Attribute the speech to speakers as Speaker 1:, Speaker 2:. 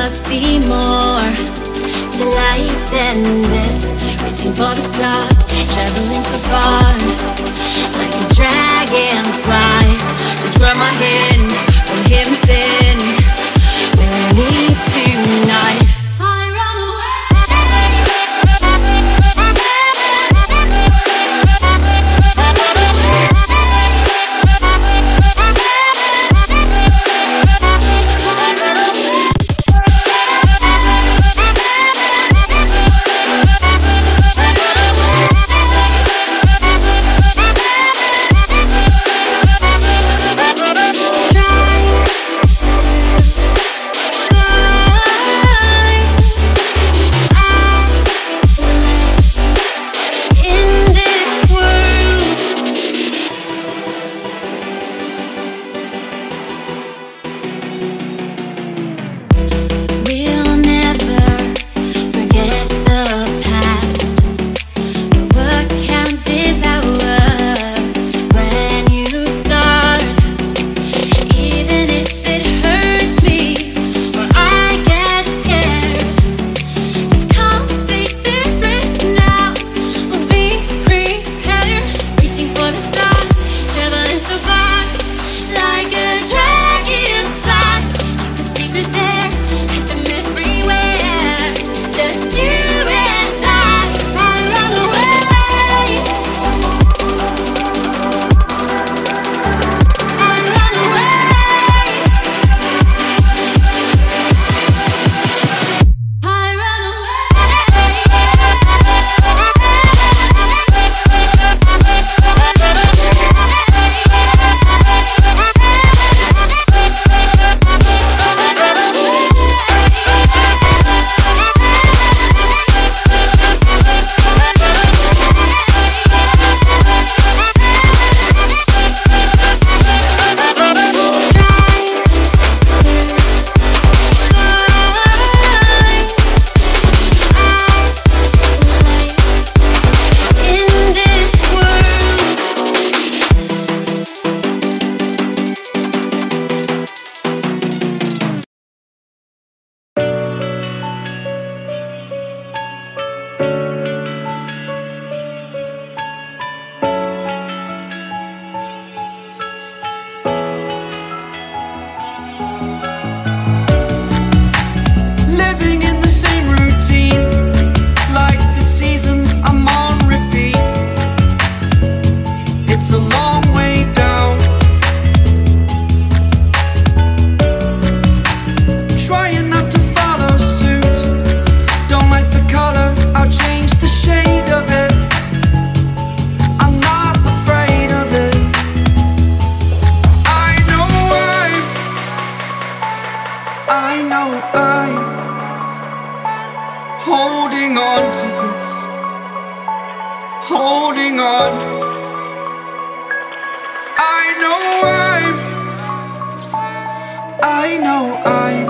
Speaker 1: must be more to life than this. Reaching for the stars, traveling so far, like a dragonfly. Just
Speaker 2: grab my hand, don't hear me say. on. I know I'm. I know I'm.